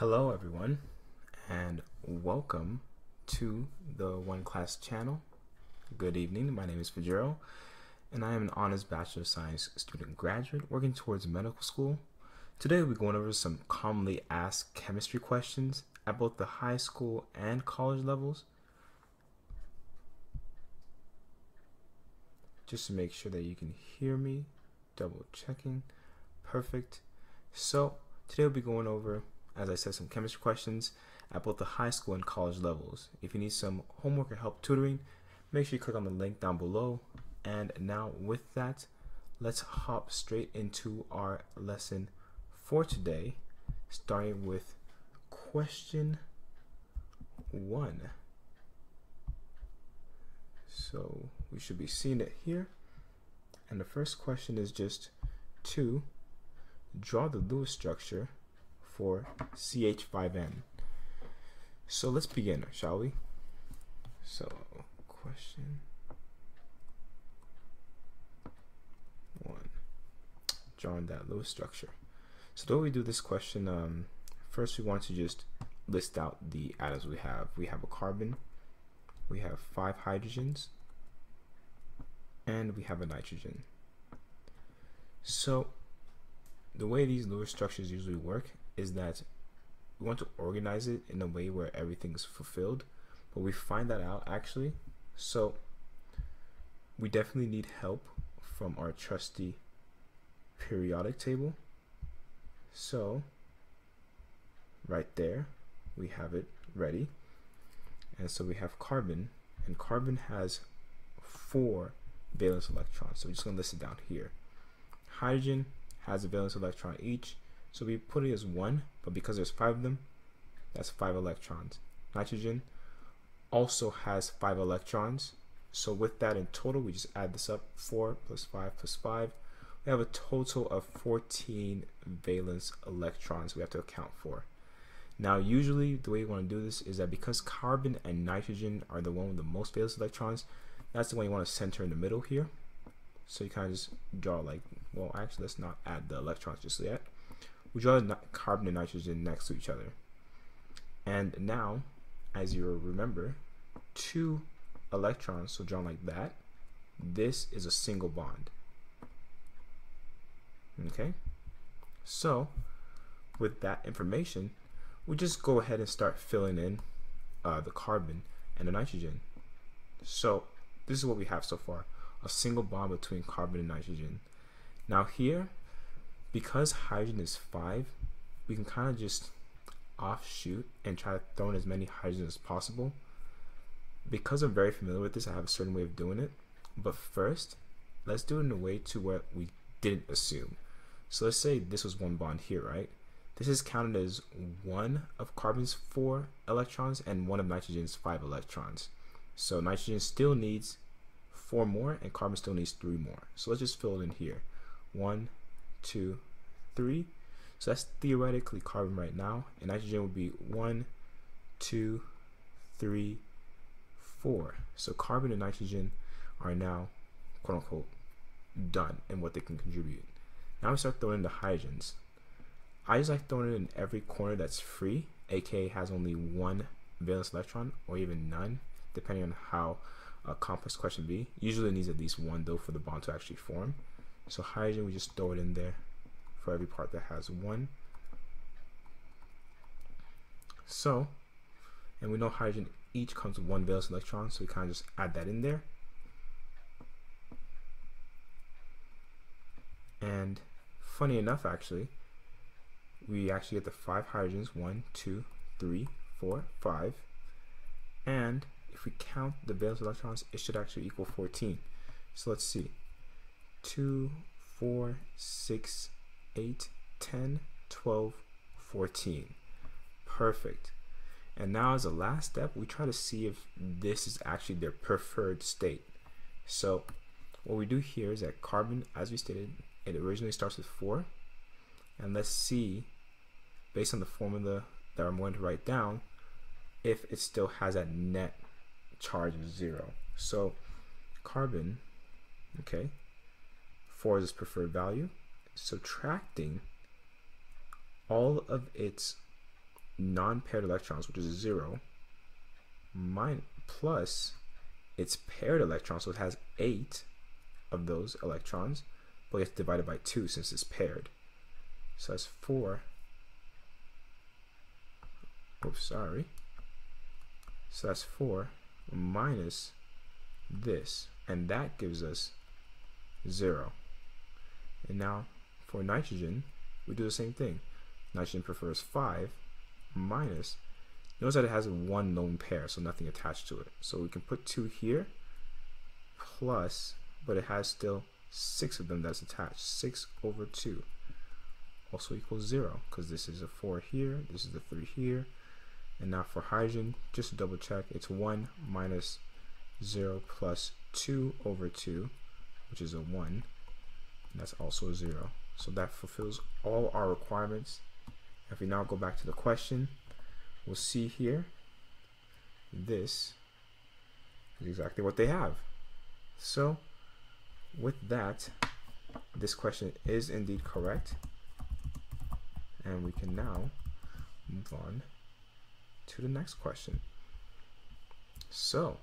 Hello, everyone, and welcome to the OneClass channel. Good evening. My name is Fajero, and I am an Honors Bachelor of Science student graduate working towards medical school. Today, we'll be going over some commonly asked chemistry questions at both the high school and college levels. Just to make sure that you can hear me, double checking. Perfect. So, today, we'll be going over as I said, some chemistry questions at both the high school and college levels. If you need some homework or help tutoring, make sure you click on the link down below. And now, with that, let's hop straight into our lesson for today, starting with question one. So we should be seeing it here. And the first question is just to draw the Lewis structure for CH5N. So let's begin, shall we? So, question one. Drawing that Lewis structure. So way we do this question, um, first we want to just list out the atoms we have. We have a carbon, we have five hydrogens, and we have a nitrogen. So the way these Lewis structures usually work is that we want to organize it in a way where everything is fulfilled, but we find that out actually. So we definitely need help from our trusty periodic table. So right there, we have it ready. And so we have carbon, and carbon has four valence electrons. So we're just gonna list it down here. Hydrogen has a valence electron each. So we put it as one, but because there's five of them, that's five electrons. Nitrogen also has five electrons. So with that in total, we just add this up, four plus five plus five. We have a total of 14 valence electrons we have to account for. Now, usually the way you want to do this is that because carbon and nitrogen are the one with the most valence electrons, that's the one you want to center in the middle here. So you kind of just draw like, well, actually, let's not add the electrons just yet we draw carbon and nitrogen next to each other. And now, as you remember, two electrons, so drawn like that, this is a single bond. Okay? So, with that information, we just go ahead and start filling in uh, the carbon and the nitrogen. So, this is what we have so far a single bond between carbon and nitrogen. Now, here because hydrogen is 5, we can kind of just offshoot and try to throw in as many hydrogens as possible. Because I'm very familiar with this, I have a certain way of doing it. But first, let's do it in a way to where we didn't assume. So let's say this was one bond here, right? This is counted as one of carbon's four electrons and one of nitrogen's five electrons. So nitrogen still needs four more and carbon still needs three more. So let's just fill it in here. One, two, three. So that's theoretically carbon right now. And nitrogen would be one, two, three, four. So carbon and nitrogen are now quote unquote done in what they can contribute. Now we start throwing in the hydrogens. I just like throwing it in every corner that's free, aka has only one valence electron or even none, depending on how a complex question be. Usually it needs at least one though for the bond to actually form. So hydrogen, we just throw it in there for every part that has one. So, and we know hydrogen each comes with one valence electron, so we kind of just add that in there. And funny enough, actually, we actually get the five hydrogens, one, two, three, four, five. And if we count the valence electrons, it should actually equal 14. So let's see. 2, 4, 6, 8, 10, 12, 14. Perfect. And now as a last step, we try to see if this is actually their preferred state. So what we do here is that carbon, as we stated, it originally starts with 4. And let's see, based on the formula that I'm going to write down, if it still has that net charge of 0. So carbon, okay, 4 is its preferred value. Subtracting all of its non-paired electrons, which is 0, minus, plus its paired electrons, so it has 8 of those electrons, but it's divided by 2 since it's paired. So that's 4. Oops, sorry. So that's 4 minus this, and that gives us 0. And now for nitrogen, we do the same thing. Nitrogen prefers 5 minus, notice that it has one lone pair, so nothing attached to it. So we can put 2 here, plus, but it has still 6 of them that's attached. 6 over 2 also equals 0, because this is a 4 here, this is a 3 here. And now for hydrogen, just to double check, it's 1 minus 0 plus 2 over 2, which is a 1, and that's also a 0. So that fulfills all our requirements. If we now go back to the question, we'll see here, this is exactly what they have. So with that, this question is indeed correct. And we can now move on to the next question. So